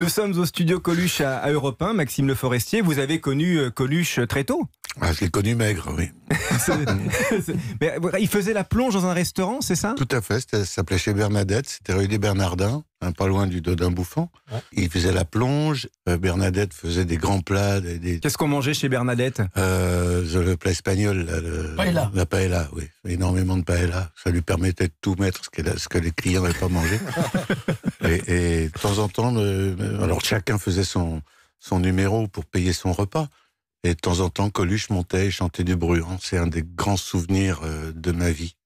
Nous sommes au studio Coluche à, à Europe 1, Maxime Le Forestier. Vous avez connu euh, Coluche très tôt. Ah, je l'ai connu maigre, oui. Mais, il faisait la plonge dans un restaurant, c'est ça? Tout à fait. Ça s'appelait chez Bernadette. C'était rue des Bernardins, hein, pas loin du Dodin Bouffant. Ouais. Il faisait la plonge. euh, Bernadette faisait des grands plats, des, des- Qu'est-ce qu'on mangeait chez Bernadette? Euh, le plat espagnol, là, le- Paella. la paella, oui, énormément de paella. Ça lui permettait de tout mettre, ce que, ce que les clients n'avaient pas mangé. et, de temps en temps, alors chacun faisait son son numéro pour payer son repas. Et de temps en temps, Coluche montait et chantait du bruant. C'est un des grands souvenirs euh, de ma vie.